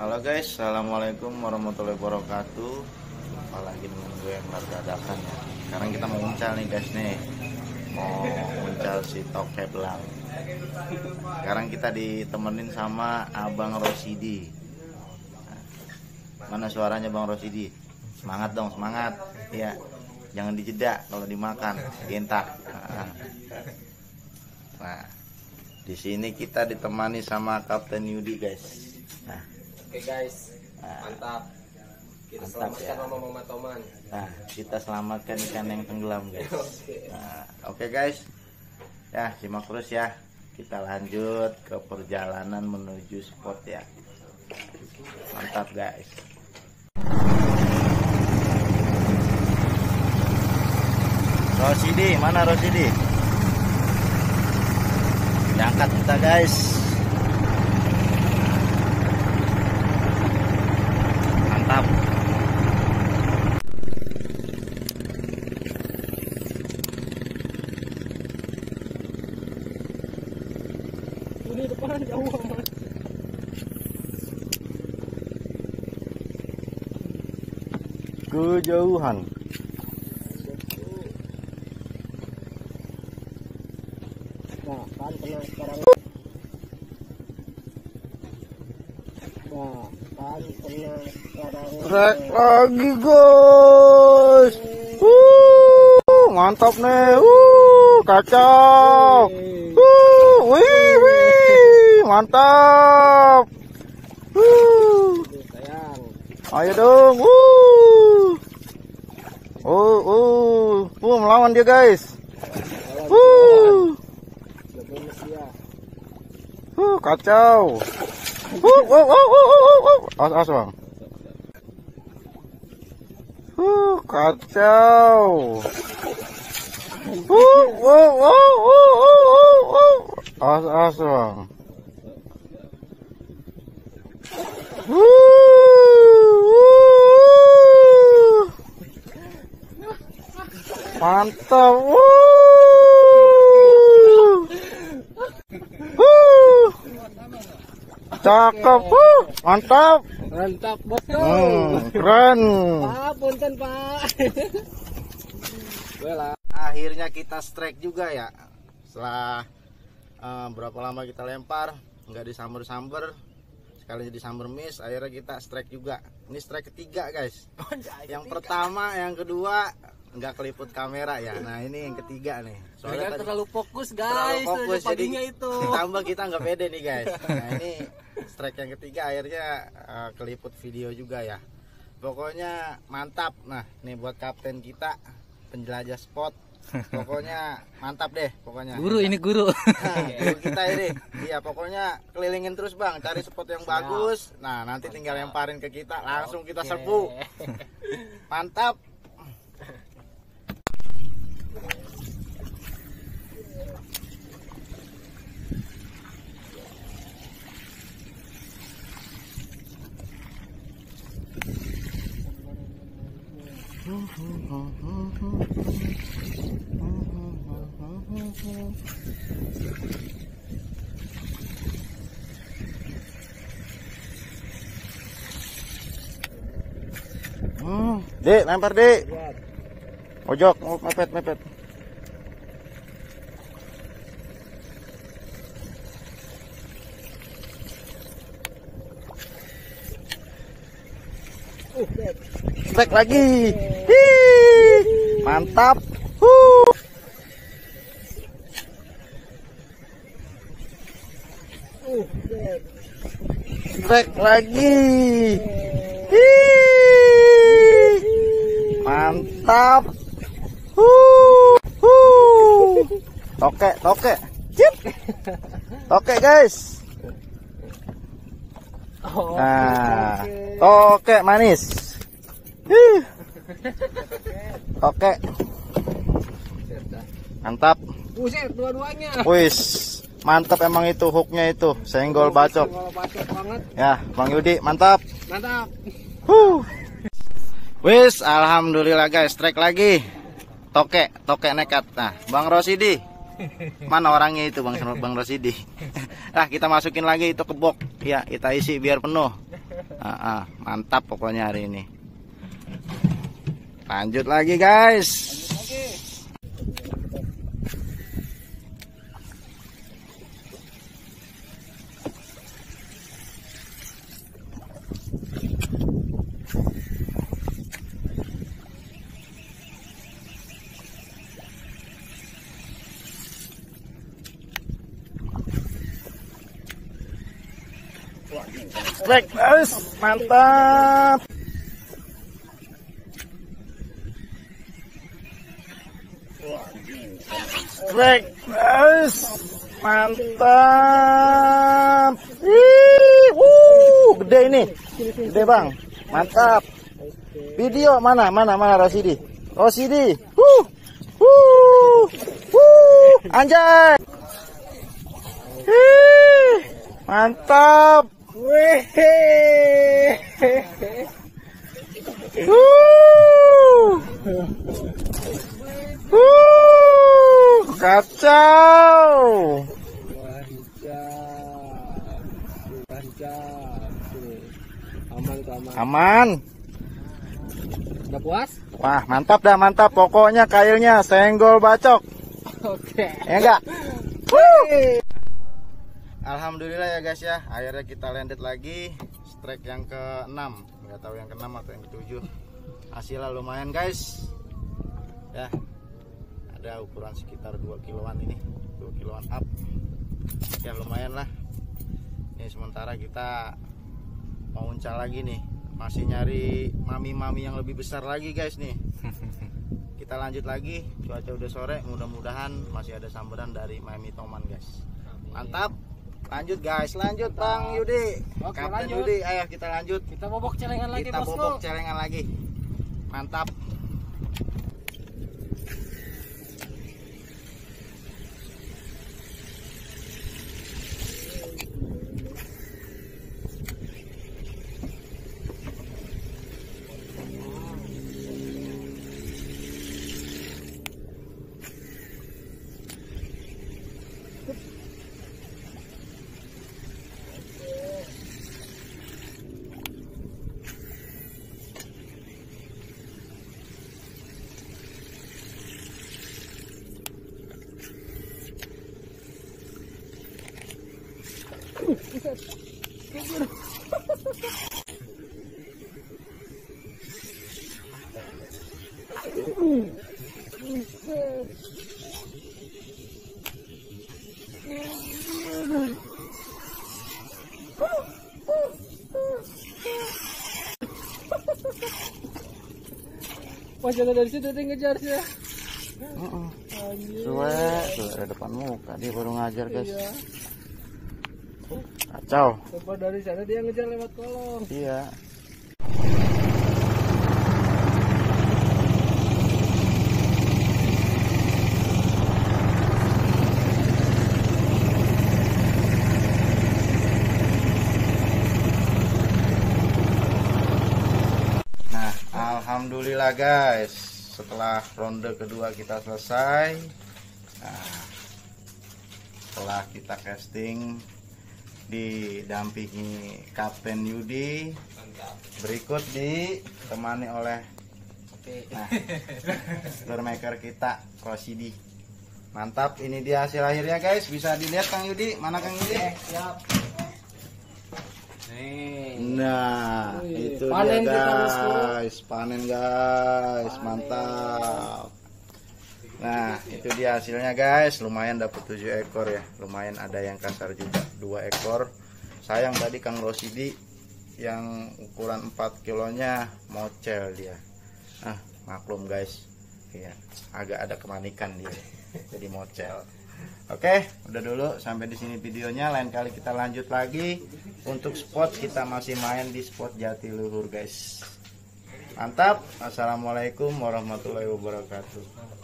Halo guys, assalamualaikum warahmatullahi wabarakatuh. Jumpa lagi dengan gue yang dadakan ya. Sekarang kita mau uncal nih guys nih, mau uncal si toke belang. Sekarang kita ditemenin sama Abang Rosidi. Mana suaranya Bang Rosidi? Semangat dong, semangat. Iya, jangan dijeda kalau dimakan, gentak. Nah, di sini kita ditemani sama Kapten Yudi guys. Nah, Oke guys, Nah. mantap. Kita Mantap, selamatkan ya. Mama Mama Toman. Nah, kita selamatkan ikan yang tenggelam, guys. Oke. Nah, oke guys. Ya, simak terus ya. Kita lanjut ke perjalanan menuju spot ya. Mantap, guys. Rosidi, mana Rosidi? Diangkat kita, guys. Mantap. Ini depan jauh amat. Kejauhan. Nah, kan kena sekarang. Nah, kan kena sekarang. Trek lagi guys. Wuh, mantap nih. Wuh, kacau. Wuh, wih, wih, mantap. Sayang. ayo dong. Wuh. Oh, oh, uh, melawan dia guys. Mesia. uh, kacau. Wuh, wuh, wuh, wuh. Awas, awas bang. Uh, kacau. Uh, uh, uh, uh, uh, uh, uh. Awas bang. Uh, uh. Mantap. Uh. Uh. Cakep. Uh. Mantap. Mantap, bos. Hmm, keren. Pak, punten, Pak. Akhirnya kita strike juga ya. Setelah eh, berapa lama kita lempar, nggak disamber-samber, sekali disamber miss, akhirnya kita strike juga. Ini strike ketiga guys. Yang pertama, yang kedua nggak keliput kamera ya. Nah ini yang ketiga nih. Soalnya tadi- terlalu fokus, terlalu guys. fokus jadi itu. ditambah kita nggak pede nih guys nah ini strike yang ketiga akhirnya eh, keliput video juga ya pokoknya mantap nah nih buat kapten kita penjelajah spot pokoknya mantap deh pokoknya. Guru ini guru. Nah, guru kita ini. Iya pokoknya kelilingin terus bang. Cari spot yang bagus. Nah nanti tinggal lemparin ke kita. Langsung kita serbu. Mantap Hmm, Dek, lempar dek. Ojok, mepet, mepet. Strike lagi. Hii, mantap. Huh. Strike lagi. Hii, mantap. Huh. Huh. Toke, toke. Cip. Toke guys. Oh, Nah, toke manis. Toke. Mantap. Buset, dua-duanya. Wis, mantap emang itu hooknya itu. Senggol bacok. Kalau bacok banget. Ya, Bang Yudi, mantap. Mantap. Huh. Wis, alhamdulillah guys, strike lagi. Toke, toke nekat. Nah, Bang Rosidi. Mana orangnya itu Bang Bang Rosidi? nah, kita masukin lagi itu ke box. Ya, kita isi biar penuh. Ah, ah, mantap pokoknya hari ini lanjut lagi guys Strike, guys. Mantap. Strike, guys. Mantap. Ih, wuh, gede ini. Gede, Bang. Mantap. Video mana? Mana? Mana Rosidi? Rosidi. Wuh. Wuh. Wuh. Anjay. Ih, mantap. Wih. Wuh. Kacau. Aman aman. Aman. Udah puas? Wah, mantap dah, mantap. Pokoknya kailnya senggol bacok. Oke. Ya enggak? Wuh. Alhamdulillah ya guys ya, akhirnya kita landed lagi strike yang ke-6 nggak tahu yang ke-6 atau yang ke-7 hasilnya lumayan guys. Ya ada ukuran sekitar 2 kiloan ini 2 kiloan up. Ya lumayan lah. Ini sementara kita mau uncal lagi nih. Masih nyari mami-mami yang lebih besar lagi guys nih. Kita lanjut lagi cuaca udah sore mudah-mudahan masih ada samberan dari Miami Toman guys. Mantap lanjut guys. Lanjut Bang Yudi. Oke, Kapten lanjut. Yudi. Ayo kita lanjut. Kita bobok celengan lagi kita bosku. bobok celengan lagi. Mantap Pas jangan dari situ dia ngejar sih. Anjir. Suwe, tuh ada depan muka dia baru ngajar guys Iya. kacau Coba dari sana dia ngejar lewat kolong. iya Nah, alhamdulillah guys, setelah ronde kedua kita selesai. Nah, setelah kita casting didampingi Kapten Yudi, berikut ditemani oleh nah, maker kita Rosidi. Mantap, ini dia hasil akhirnya guys. Bisa dilihat Kang Yudi, mana Kang Yudi? Siap. Nah, Wih, itu panen dia guys, panen guys, mantap. Nah, itu dia hasilnya guys, lumayan dapat 7 ekor ya. Lumayan ada yang kasar juga, dua ekor. Sayang tadi Kang Rosidi yang ukuran 4 kilonya mocel dia. Ah, maklum guys. Iya, agak ada kemanikan dia. Jadi mocel. Oke, udah dulu sampai di sini videonya. Lain kali kita lanjut lagi. Untuk spot kita masih main di spot Jatiluhur, guys. Mantap. Assalamualaikum warahmatullahi wabarakatuh.